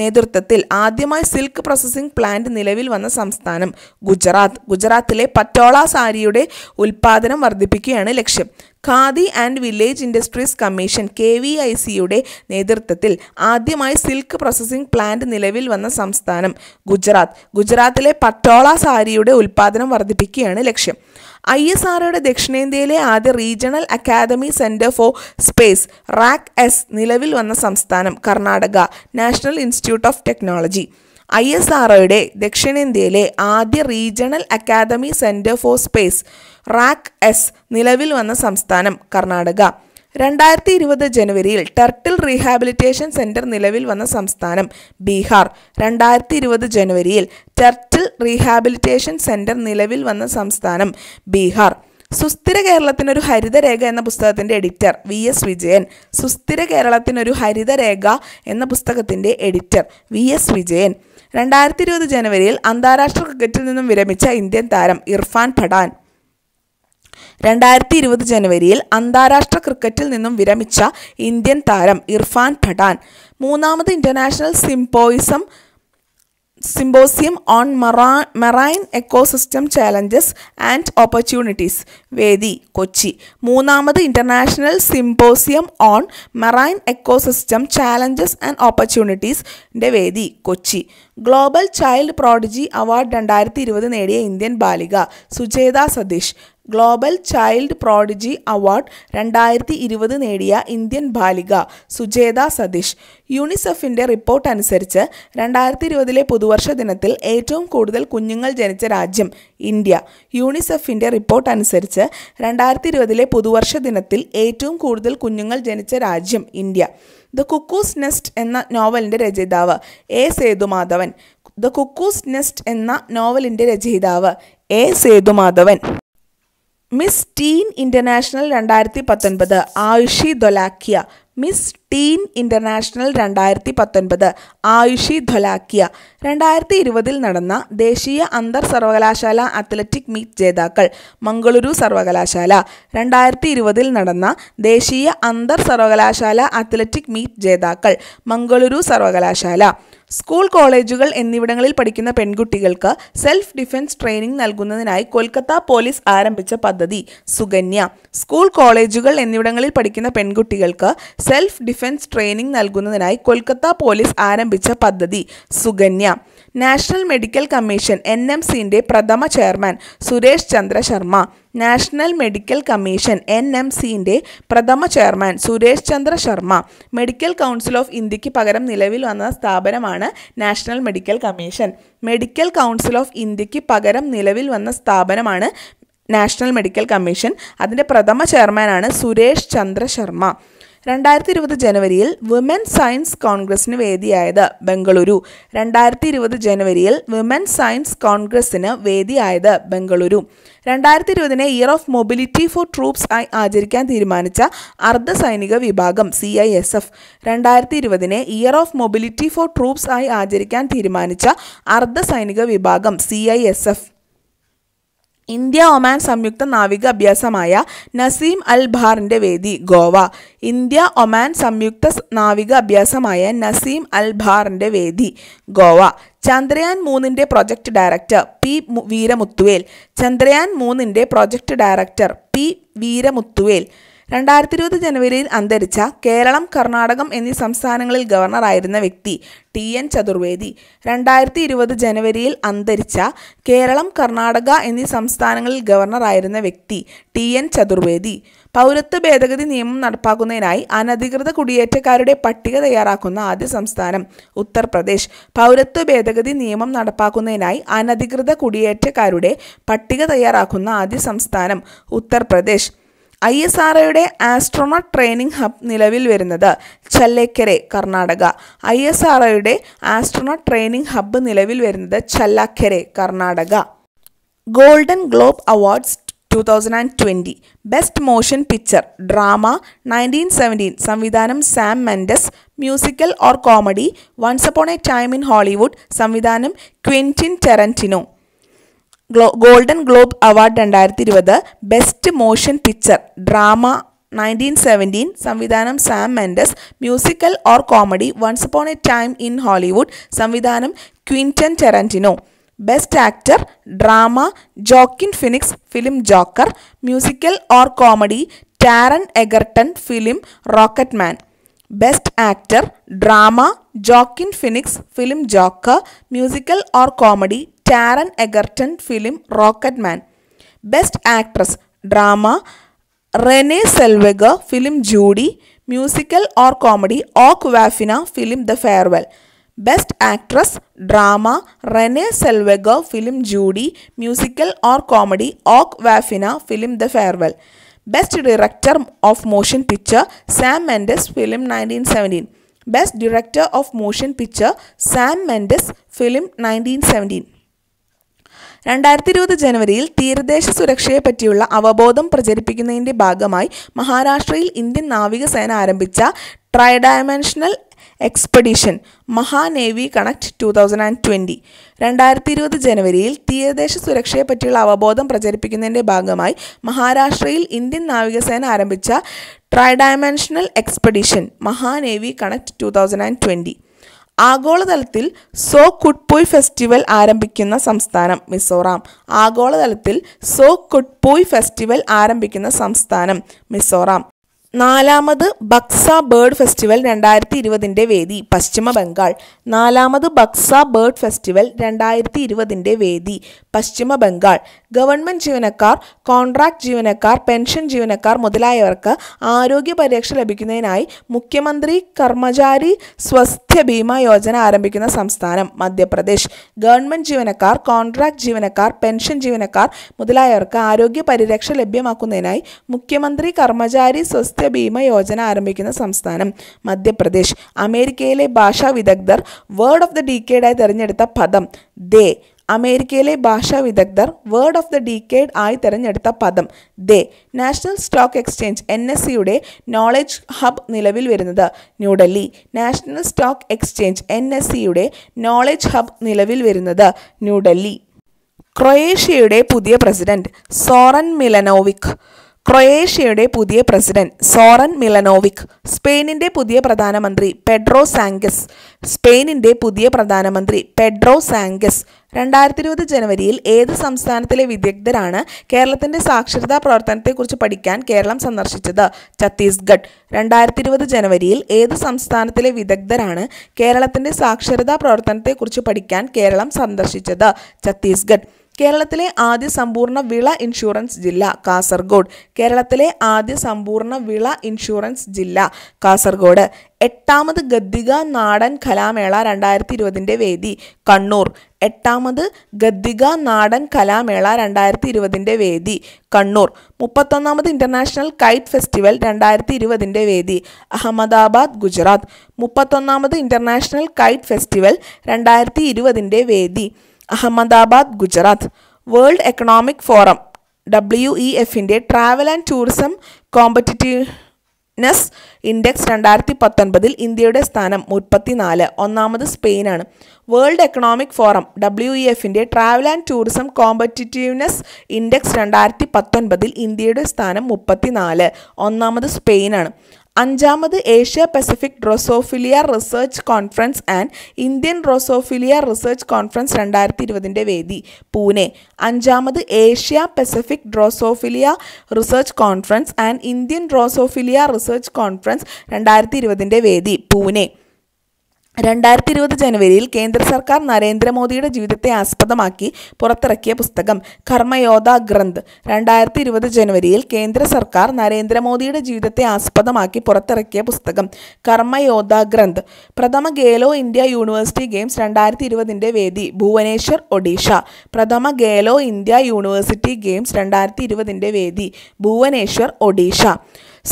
നേതൃത്വത്തിൽ ആദ്യമായി സിൽക്ക് പ്രോസസ്സിംഗ് പ്ലാന്റ് നിലവിൽ വന്ന സംസ്ഥാനം ഗുജറാത്ത്. ഗുജറാത്തിലെ പറ്റോള സാരിയുടെ ഉൽപ്പാദനം വർദ്ധിപ്പിക്കുകയാണ് ലക്ഷ്യം. Khadi and village industries commission K V I സിയുടെ നേതൃത്വത്തിൽ ആദ്യമായി സിൽക്ക് പ്രോസസ്സിംഗ് പ്ലാന്റ് നിലവിൽ വന്ന സംസ്ഥാനം ഗുജറാത്ത്. ഗുജറാത്തിലെ പട്ടോള സാരിയുടെ ഉൽപ്പാദനം വർദ്ധിപ്പിക്കുകയാണ് ലക്ഷ്യം. ഐ എസ് ആർഒയുടെ ദക്ഷിണേന്ത്യയിലെ ആദ്യ regional academy centre for space RAC S നിലവിൽ വന്ന സംസ്ഥാനം Karnataka national institute of technology. I S R ഒയുടെ ദക്ഷിണേന്ത്യയിലെ ആദ്യ regional academy centre for space RAC S നിലവിൽ വന്ന സംസ്ഥാനം കർണാടക. രണ്ടായിരത്തി ഇരുപത് ജനുവരിയിൽ ടെർട്ടിൽ റീഹാബിലിറ്റേഷൻ സെന്റർ നിലവിൽ വന്ന സംസ്ഥാനം ബീഹാർ. രണ്ടായിരത്തി ഇരുപത് ജനുവരിയിൽ ടെർട്ടിൽ റീഹാബിലിറ്റേഷൻ സെന്റർ നിലവിൽ വന്ന സംസ്ഥാനം ബീഹാർ. സുസ്ഥിര കേരളത്തിനൊരു ഹരിതരേഖ എന്ന പുസ്തകത്തിന്റെ എഡിറ്റർ വി എസ് വിജയൻ. സുസ്ഥിര കേരളത്തിനൊരു ഹരിതരേഖ എന്ന പുസ്തകത്തിന്റെ എഡിറ്റർ വി എസ് വിജയൻ. രണ്ടായിരത്തി ഇരുപത് ജനുവരിയിൽ അന്താരാഷ്ട്ര ക്രിക്കറ്റിൽ നിന്നും വിരമിച്ച ഇന്ത്യൻ താരം ഇർഫാൻ പഠാൻ. രണ്ടായിരത്തി ഇരുപത് ജനുവരിയിൽ അന്താരാഷ്ട്ര ക്രിക്കറ്റിൽ നിന്നും വിരമിച്ച ഇന്ത്യൻ താരം ഇർഫാൻ പഠാൻ. മൂന്നാമത് international symposium symposium on മറാ marine ecosystem challenges and opportunities വേദി കൊച്ചി. മൂന്നാമത് international symposium on marine ecosystem challenges and ഓപ്പർച്യൂണിറ്റീസിന്റെ വേദി Kochi. Global child prodigy award രണ്ടായിരത്തി ഇരുപത് നേടിയ ഇന്ത്യൻ ബാലിക Sujetha Satheesh. Global child prodigy award രണ്ടായിരത്തി ഇരുപത് നേടിയ ഇന്ത്യൻ ബാലിക സുജേത സതീഷ്. യൂണിസെഫിന്റെ റിപ്പോർട്ട് അനുസരിച്ച് രണ്ടായിരത്തി ഇരുപതിലെ പുതുവർഷ ദിനത്തിൽ ഏറ്റവും കൂടുതൽ കുഞ്ഞുങ്ങൾ ജനിച്ച രാജ്യം ഇന്ത്യ. യൂണിസെഫിന്റെ റിപ്പോർട്ട് അനുസരിച്ച് രണ്ടായിരത്തി ഇരുപതിലെ പുതുവർഷ ദിനത്തിൽ ഏറ്റവും കൂടുതൽ കുഞ്ഞുങ്ങൾ ജനിച്ച രാജ്യം ഇന്ത്യ. ദ കുക്കൂസ് നെസ്റ്റ് എന്ന നോവലിന്റെ രചയിതാവ് A Sethumadhavan. The cuckoo's nest എന്ന നോവലിന്റെ രചയിതാവ് A Sethumadhavan. Miss teen international രണ്ടായിരത്തി പത്തൊൻപത് Ayushi Dholakia miss teen international രണ്ടായിരത്തി പത്തൊൻപത് ആയുഷി ധൊലാക്കിയ രണ്ടായിരത്തി ഇരുപതിൽ നടന്ന ദേശീയ അന്തർ സർവകലാശാല അത്ലറ്റിക് മീറ്റ് ജേതാക്കൾ മംഗളൂരു സർവകലാശാല. രണ്ടായിരത്തി ഇരുപതിൽ നടന്ന ദേശീയ അന്തർ സർവകലാശാല അത്ലറ്റിക് മീറ്റ് ജേതാക്കൾ മംഗളൂരു സർവകലാശാല. സ്കൂൾ കോളേജുകൾ എന്നിവിടങ്ങളിൽ പഠിക്കുന്ന പെൺകുട്ടികൾക്ക് സെൽഫ് ഡിഫൻസ് ട്രെയിനിംഗ് നൽകുന്നതിനായി കൊൽക്കത്ത പോലീസ് ആരംഭിച്ച പദ്ധതി സുകന്യ. സ്കൂൾ കോളേജുകൾ എന്നിവിടങ്ങളിൽ പഠിക്കുന്ന പെൺകുട്ടികൾക്ക് സെൽഫ് ഡിഫൻസ് ട്രെയിനിംഗ് നൽകുന്നതിനായി കൊൽക്കത്ത പോലീസ് ആരംഭിച്ച പദ്ധതി Sukanya. National medical commission N M സിന്റെ പ്രഥമ chairman Suresh Chandra Sharma. National medical commission N M സിന്റെ പ്രഥമ chairman Suresh Chandra Sharma medical council of ഇന്ത്യയ്ക്ക് പകരം നിലവിൽ വന്ന സ്ഥാപനമാണ് national medical commission. Medical council of ഇന്ത്യയ്ക്ക് പകരം നിലവിൽ വന്ന സ്ഥാപനമാണ് നാഷണൽ മെഡിക്കൽ കമ്മീഷൻ. അതിന്റെ പ്രഥമ ചെയർമാനാണ് സുരേഷ് ചന്ദ്ര ശർമ്മ. രണ്ടായിരത്തി ഇരുപത് ജനുവരിയിൽ വിമൻ സയൻസ് കോൺഗ്രസിന് വേദിയായത് ബംഗളൂരു. രണ്ടായിരത്തി ഇരുപത് ജനുവരിയിൽ വിമൻ സയൻസ് കോൺഗ്രസിന് വേദിയായത് ബംഗളൂരു. രണ്ടായിരത്തി ഇരുപതിനെ year of mobility for troops ആയി ആചരിക്കാൻ തീരുമാനിച്ച അർദ്ധ സൈനിക വിഭാഗം സി ഐ എസ് എഫ് രണ്ടായിരത്തി ഇരുപതിനെ year of mobility for troops ആയി ആചരിക്കാൻ തീരുമാനിച്ച അർദ്ധ സൈനിക വിഭാഗം C I S F India Oman സംയുക്ത നാവിക അഭ്യാസമായ നസീം അൽ ബാറിന്റെ വേദി ഗോവ. ഇന്ത്യ ഒമാൻ സംയുക്ത നാവിക അഭ്യാസമായ നസീം അൽ ബാറിന്റെ വേദി ഗോവ. ചന്ദ്രയാൻ മൂന്നിന്റെ project director P Veeramuthuvel. Chandrayaan മൂന്നിന്റെ പ്രൊജക്ട് ഡയറക്ടർ പി വീരമുത്തുവേൽ. രണ്ടായിരത്തി ഇരുപത് ജനുവരിയിൽ അന്തരിച്ച കേരളം കർണാടകം എന്നീ സംസ്ഥാനങ്ങളിൽ ഗവർണറായിരുന്ന വ്യക്തി ടി. എൻ. ചതുർവേദി. രണ്ടായിരത്തി ഇരുപത് ജനുവരിയിൽ അന്തരിച്ച കേരളം കർണാടക എന്നീ സംസ്ഥാനങ്ങളിൽ ഗവർണറായിരുന്ന വ്യക്തി ടി. എൻ. ചതുർവേദി. പൗരത്വ ഭേദഗതി നിയമം നടപ്പാക്കുന്നതിനായി അനധികൃത കുടിയേറ്റക്കാരുടെ പട്ടിക തയ്യാറാക്കുന്ന ആദ്യ സംസ്ഥാനം ഉത്തർപ്രദേശ്. പൗരത്വ ഭേദഗതി നിയമം നടപ്പാക്കുന്നതിനായി അനധികൃത കുടിയേറ്റക്കാരുടെ പട്ടിക തയ്യാറാക്കുന്ന ആദ്യ സംസ്ഥാനം ഉത്തർപ്രദേശ്. ഐ എസ് ആർ ഒയുടെ ആസ്ട്രോണോട്ട് ട്രെയിനിങ് ഹബ് നിലവിൽ വരുന്നത് Challakere Karnataka. I S R ഒയുടെ ആസ്ട്രോണോട്ട് ട്രെയിനിങ് ഹബ്ബ് നിലവിൽ വരുന്നത് Challakere Karnataka. Golden globe awards two thousand and twenty best motion picture drama nineteen seventeen സംവിധാനം Sam Mendes. Musical or comedy. Once upon a time in Hollywood. സംവിധാനം Quentin Tarantino golden globe award രണ്ടായിരത്തി ഇരുപത് best motion picture drama nineteen seventeen സംവിധാനം Sam Mendes musical or comedy once upon a time in Hollywood സംവിധാനം Quentin Tarantino best actor drama Joaquin Phoenix film Joker musical or comedy Taron Egerton film Rocket Man best actor drama Joaquin Phoenix film Joker musical or comedy Taron Egerton film Rocket Man best actress drama Renee Zellweger film Judy musical or comedy Awkwafina film the farewell best actress drama Renee Zellweger film Judy musical or comedy Awkwafina film the farewell best director of motion picture Sam Mendes film nineteen seventeen best director of motion picture Sam Mendes film nineteen seventeen രണ്ടായിരത്തി ഇരുപത് ജനുവരിയിൽ തീരദേശ സുരക്ഷയെ പറ്റിയുള്ള അവബോധം പ്രചരിപ്പിക്കുന്നതിന്റെ ഭാഗമായി മഹാരാഷ്ട്രയിൽ Indian നാവികസേന ആരംഭിച്ച tridimensional expedition Mahanavy connect two thousand and twenty രണ്ടായിരത്തി ഇരുപത് ജനുവരിയിൽ തീരദേശ സുരക്ഷയെ പറ്റിയുള്ള അവബോധം പ്രചരിപ്പിക്കുന്നതിന്റെ ഭാഗമായി മഹാരാഷ്ട്രയിൽ ഇന്ത്യൻ നാവികസേന ആരംഭിച്ച tridimensional expedition Mahanavy connect two thousand and twenty ആഗോളതലത്തിൽ സോ കുഡ്പോയ് ഫെസ്റ്റിവൽ ആരംഭിക്കുന്ന സംസ്ഥാനം മിസോറാം. ആഗോളതലത്തിൽ സോ കുഡ്പോയ് ഫെസ്റ്റിവൽ ആരംഭിക്കുന്ന സംസ്ഥാനം മിസോറാം. നാലാമത് ബക്സ ബേർഡ് ഫെസ്റ്റിവൽ രണ്ടായിരത്തി ഇരുപതിന്റെ വേദി പശ്ചിമ ബംഗാൾ. നാലാമത് ബക്സ ബേർഡ് ഫെസ്റ്റിവൽ രണ്ടായിരത്തി ഇരുപതിന്റെ വേദി പശ്ചിമ ബംഗാൾ. ഗവൺമെന്റ് ജീവനക്കാർ കോൺട്രാക്ട് ജീവനക്കാർ പെൻഷൻ ജീവനക്കാർ മുതലായവർക്ക് ആരോഗ്യ പരിരക്ഷ ലഭിക്കുന്നതിനായി മുഖ്യമന്ത്രി കർമ്മചാരി സ്വസ്ഥ്യ ബീമ യോജന ആരംഭിക്കുന്ന സംസ്ഥാനം മധ്യപ്രദേശ്. ഗവൺമെന്റ് ജീവനക്കാർ കോൺട്രാക്ട് ജീവനക്കാർ പെൻഷൻ ജീവനക്കാർ മുതലായവർക്ക് ആരോഗ്യ പരിരക്ഷ ലഭ്യമാക്കുന്നതിനായി മുഖ്യമന്ത്രി കർമ്മചാരി സ്വസ്ഥ്യ ഭീമ യോജന ആരംഭിക്കുന്ന സംസ്ഥാനം മധ്യപ്രദേശ്. അമേരിക്കയിലെ ഭാഷാ വിദഗ്ധർ വേർഡ് ഓഫ് ദ ഡീക്കേഡായി തിരഞ്ഞെടുത്ത പദം ദേ അമേരിക്കയിലെ ഭാഷാ വിദഗ്ധർ വേർഡ് ഓഫ് ദ ഡീക്കേഡ് ആയി തിരഞ്ഞെടുത്ത പദം. The national stock exchange N S സിയുടെ നോളജ് ഹബ് നിലവിൽ വരുന്നത് New Delhi. National stock exchange N S സിയുടെ നോളജ് ഹബ് നിലവിൽ വരുന്നത് ന്യൂഡൽഹി. ക്രൊയേഷ്യയുടെ പുതിയ പ്രസിഡന്റ് സോറൻ മിലനോവിക്. ക്രൊയേഷ്യയുടെ പുതിയ പ്രസിഡന്റ് സോറൻ മിലനോവിക്. സ്പെയിനിന്റെ പുതിയ പ്രധാനമന്ത്രി പെഡ്രോ സാങ്കസ്. സ്പെയിനിന്റെ പുതിയ പ്രധാനമന്ത്രി പെഡ്രോ സാങ്കസ്. രണ്ടായിരത്തി ഇരുപത് ജനുവരിയിൽ ഏത് സംസ്ഥാനത്തിലെ വിദഗ്ധരാണ് കേരളത്തിന്റെ സാക്ഷരതാ പ്രവർത്തനത്തെക്കുറിച്ച് പഠിക്കാൻ കേരളം സന്ദർശിച്ചത്? ഛത്തീസ്ഗഡ്. രണ്ടായിരത്തി ഇരുപത് ജനുവരിയിൽ ഏത് സംസ്ഥാനത്തിലെ വിദഗ്ധരാണ് കേരളത്തിന്റെ സാക്ഷരതാ പ്രവർത്തനത്തെക്കുറിച്ച് പഠിക്കാൻ കേരളം സന്ദർശിച്ചത്? ഛത്തീസ്ഗഡ്. കേരളത്തിലെ ആദ്യ സമ്പൂർണ വിള ഇൻഷുറൻസ് ജില്ല കാസർഗോഡ്. കേരളത്തിലെ ആദ്യ സമ്പൂർണ വിള ഇൻഷുറൻസ് ജില്ല കാസർഗോഡ്. എട്ടാമത് ഗദ്ദിക നാടൻ കലാമേള രണ്ടായിരത്തി ഇരുപതിന്റെ വേദി കണ്ണൂർ. എട്ടാമത് ഗദ്ദിക നാടൻ കലാമേള രണ്ടായിരത്തി ഇരുപതിന്റെ വേദി കണ്ണൂർ. മുപ്പത്തൊന്നാമത് ഇന്റർനാഷണൽ കൈറ്റ് ഫെസ്റ്റിവൽ രണ്ടായിരത്തി ഇരുപതിന്റെ വേദി അഹമ്മദാബാദ് ഗുജറാത്ത്. മുപ്പത്തൊന്നാമത് ഇന്റർനാഷണൽ കൈറ്റ് ഫെസ്റ്റിവൽ രണ്ടായിരത്തി ഇരുപതിന്റെ വേദി Ahmedabad Gujarat. World economic forum W E എഫിന്റെ travel and tourism competitiveness index രണ്ടായിരത്തി പത്തൊൻപതിൽ ഇന്ത്യയുടെ സ്ഥാനം മുപ്പത്തിനാല് ഒന്നാമത് സ്പെയിനാണ്. World economic forum W E എഫിന്റെ travel and tourism competitiveness index രണ്ടായിരത്തി പത്തൊൻപതിൽ ഇന്ത്യയുടെ സ്ഥാനം മുപ്പത്തിനാല് ഒന്നാമത് സ്പെയിനാണ്. അഞ്ചാമത് Asia Pacific drosophila research conference and Indian drosophila research conference രണ്ടായിരത്തി ഇരുപതിന്റെ വേദി പൂനെ. അഞ്ചാമത് Asia Pacific drosophila research conference and Indian drosophila research conference രണ്ടായിരത്തി ഇരുപതിന്റെ വേദി പൂനെ. രണ്ടായിരത്തി ഇരുപത് ജനുവരിയിൽ കേന്ദ്ര സർക്കാർ നരേന്ദ്രമോദിയുടെ ജീവിതത്തെ ആസ്പദമാക്കി പുറത്തിറക്കിയ പുസ്തകം കർമ്മയോധ ഗ്രന്ഥ്. രണ്ടായിരത്തി ഇരുപത് ജനുവരിയിൽ കേന്ദ്ര സർക്കാർ നരേന്ദ്രമോദിയുടെ ജീവിതത്തെ ആസ്പദമാക്കി പുറത്തിറക്കിയ പുസ്തകം കർമ്മയോധ ഗ്രന്ഥ്. പ്രഥമ ഗേലോ ഇന്ത്യ യൂണിവേഴ്സിറ്റി ഗെയിംസ് രണ്ടായിരത്തി ഇരുപതിന്റെ വേദി ഭുവനേശ്വർ ഒഡീഷ. പ്രഥമ ഗേലോ ഇന്ത്യ യൂണിവേഴ്സിറ്റി ഗെയിംസ് രണ്ടായിരത്തി ഇരുപതിന്റെ വേദി Bhubaneswar Odisha.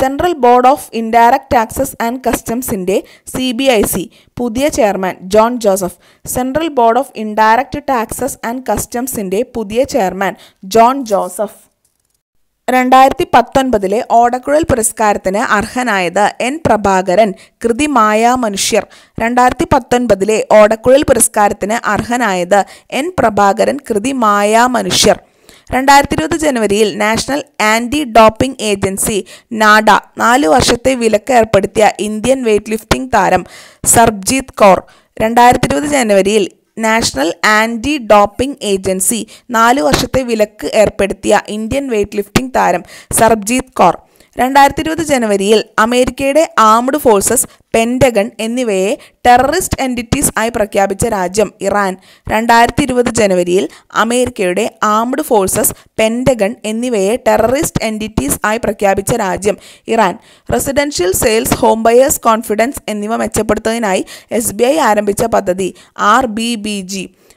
Central board of indirect taxes and കസ്റ്റംസിന്റെ C B I C പുതിയ chairman John Joseph central board of indirect taxes and കസ്റ്റംസിന്റെ പുതിയ ചെയർമാൻ ജോൺ ജോസഫ്. രണ്ടായിരത്തി പത്തൊൻപതിലെ ഓടക്കുഴൽ പുരസ്കാരത്തിന് അർഹനായത് എൻ പ്രഭാകരൻ കൃതി മായാ മനുഷ്യർ. രണ്ടായിരത്തി പത്തൊൻപതിലെ ഓടക്കുഴൽ പുരസ്കാരത്തിന് അർഹനായത് എൻ പ്രഭാകരൻ കൃതി മായാമനുഷ്യർ രണ്ടായിരത്തി ഇരുപത് ജനുവരിയിൽ national anti doping agency NADA നാല് വർഷത്തെ വിലക്ക് ഏർപ്പെടുത്തിയ ഇന്ത്യൻ വെയ്റ്റ് ലിഫ്റ്റിംഗ് താരം സർബ്ജീത് കൗർ. രണ്ടായിരത്തി ഇരുപത് ജനുവരിയിൽ നാഷണൽ ആന്റി ഡോപ്പിംഗ് ഏജൻസി നാല് വർഷത്തെ വിലക്ക് ഏർപ്പെടുത്തിയ ഇന്ത്യൻ വെയ്റ്റ് ലിഫ്റ്റിംഗ് താരം സർബ്ജീത് കൗർ. രണ്ടായിരത്തി ഇരുപത് ജനുവരിയിൽ അമേരിക്കയുടെ ആംഡ് ഫോഴ്സസ് പെൻഡഗൺ എന്നിവയെ ടെററിസ്റ്റ് എന്റിറ്റീസ് ആയി പ്രഖ്യാപിച്ച രാജ്യം ഇറാൻ. രണ്ടായിരത്തി ഇരുപത് ജനുവരിയിൽ അമേരിക്കയുടെ ആംഡ് ഫോഴ്സസ് പെൻഡഗൺ എന്നിവയെ ടെററിസ്റ്റ് എന്റിറ്റീസ് ആയി പ്രഖ്യാപിച്ച രാജ്യം Iran. Residential sales home buyers confidence എന്നിവ മെച്ചപ്പെടുത്തുന്നതിനായി എസ് ആരംഭിച്ച പദ്ധതി R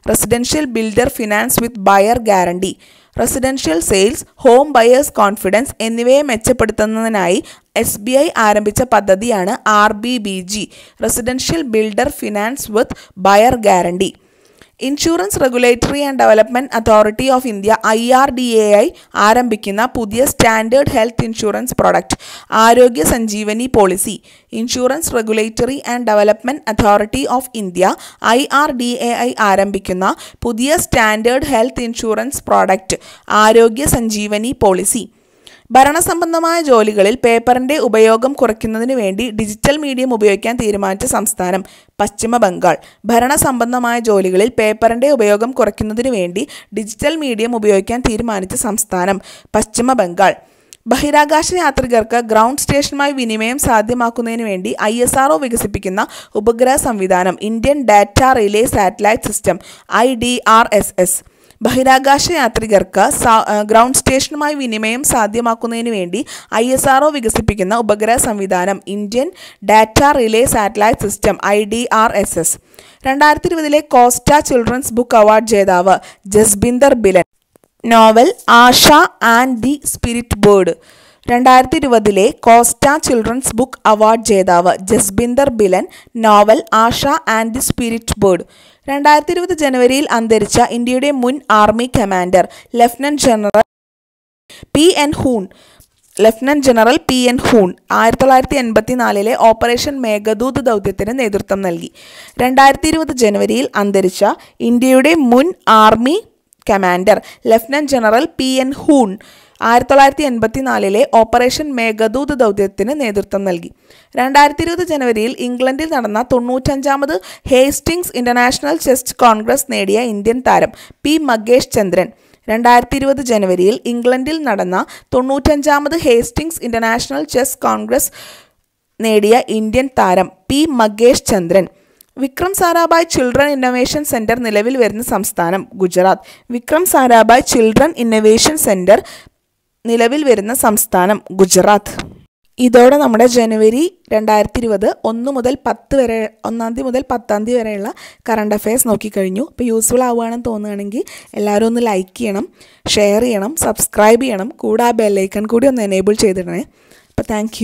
residential builder finance with buyer guarantee. Residential sales home buyers confidence എന്നിവയെ മെച്ചപ്പെടുത്തുന്നതിനായി എസ് ബി ഐ ആരംഭിച്ച പദ്ധതിയാണ് R B B G residential builder finance with buyer guarantee. Insurance regulatory and development authority of India I R D A I ആരംഭിക്കുന്ന പുതിയ standard health insurance product Arogya Sanjeevani policy insurance regulatory and development authority of India I R D A I ആരംഭിക്കുന്ന പുതിയ standard health insurance product ആരോഗ്യ Sanjeevani policy ഭരണസംബന്ധമായ ജോലികളിൽ പേപ്പറിന്റെ ഉപയോഗം കുറയ്ക്കുന്നതിന് വേണ്ടി ഡിജിറ്റൽ മീഡിയം ഉപയോഗിക്കാൻ തീരുമാനിച്ച സംസ്ഥാനം പശ്ചിമ ബംഗാൾ. ഭരണസംബന്ധമായ ജോലികളിൽ പേപ്പറിന്റെ ഉപയോഗം കുറയ്ക്കുന്നതിന് വേണ്ടി ഡിജിറ്റൽ മീഡിയം ഉപയോഗിക്കാൻ തീരുമാനിച്ച സംസ്ഥാനം പശ്ചിമ ബംഗാൾ. ബഹിരാകാശ യാത്രികർക്ക് ഗ്രൗണ്ട് സ്റ്റേഷനുമായി വിനിമയം സാധ്യമാക്കുന്നതിന് വേണ്ടി ഐ എസ് ആർ വികസിപ്പിക്കുന്ന ഉപഗ്രഹ സംവിധാനം Indian data relay satellite system I D R S S. ബഹിരാകാശ യാത്രികർക്ക് ഗ്രൗണ്ട് സ്റ്റേഷനുമായി വിനിമയം സാധ്യമാക്കുന്നതിന് വേണ്ടി ഐ എസ് ആർ വികസിപ്പിക്കുന്ന ഉപഗ്രഹ സംവിധാനം Indian data relay satellite system I D R S S. രണ്ടായിരത്തി ഇരുപതിലെ കോസ്റ്റ ചിൽഡ്രൻസ് ബുക്ക് അവാർഡ് ജേതാവ് Jasbinder Bilan. Novel Asha and the spirit bird. രണ്ടായിരത്തി ഇരുപതിലെ കോസ്റ്റ ചിൽഡ്രൻസ് ബുക്ക് അവാർഡ് ജേതാവ് Jasbinder Bilan novel Asha and the spirit bird. രണ്ടായിരത്തി ഇരുപത് ജനുവരിയിൽ അന്തരിച്ച ഇന്ത്യയുടെ മുൻ army commander lieutenant general P N Hoon lieutenant general P N Hoon ആയിരത്തി തൊള്ളായിരത്തി എൺപത്തി നാലിലെ ഓപ്പറേഷൻ മേഘദൂത് ദൗത്യത്തിന് നേതൃത്വം നൽകി. രണ്ടായിരത്തി ഇരുപത് ജനുവരിയിൽ അന്തരിച്ച ഇന്ത്യയുടെ മുൻ army commander lieutenant general P N Hoon ആയിരത്തി തൊള്ളായിരത്തി എൺപത്തി നാലിലെ ഓപ്പറേഷൻ മേഘദൂത് ദൗത്യത്തിന് നേതൃത്വം നൽകി. രണ്ടായിരത്തി ഇരുപത് ജനുവരിയിൽ ഇംഗ്ലണ്ടിൽ നടന്ന തൊണ്ണൂറ്റഞ്ചാമത് ഹേസ്റ്റിംഗ്സ് ഇന്റർനാഷണൽ ചെസ് കോൺഗ്രസ് നേടിയ ഇന്ത്യൻ താരം പി മഗേഷ് ചന്ദ്രൻ. രണ്ടായിരത്തി ഇരുപത് ജനുവരിയിൽ ഇംഗ്ലണ്ടിൽ നടന്ന തൊണ്ണൂറ്റഞ്ചാമത് ഹേസ്റ്റിംഗ്സ് ഇന്റർനാഷണൽ ചെസ് കോൺഗ്രസ് നേടിയ ഇന്ത്യൻ താരം P Magesh Chandran. Vikram Sarabhai children innovation centre നിലവിൽ വരുന്ന സംസ്ഥാനം Gujarat. Vikram Sarabhai children innovation centre നിലവിൽ വരുന്ന സംസ്ഥാനം ഗുജറാത്ത്. ഇതോടെ നമ്മുടെ ജനുവരി രണ്ടായിരത്തി ഇരുപത് ഒന്ന് മുതൽ പത്ത് വരെ ഒന്നാം തീയതി മുതൽ പത്താം തീയതി വരെയുള്ള കറണ്ട് അഫയേഴ്സ് നോക്കിക്കഴിഞ്ഞു. അപ്പോൾ യൂസ്ഫുൾ ആവുകയാണെന്ന് തോന്നുകയാണെങ്കിൽ എല്ലാവരും ഒന്ന് ലൈക്ക് ചെയ്യണം ഷെയർ ചെയ്യണം സബ്സ്ക്രൈബ് ചെയ്യണം. കൂടെ ആ ബെല്ലൈക്കൺ കൂടി ഒന്ന് എനേബിൾ ചെയ്തിടണേ. അപ്പോൾ താങ്ക്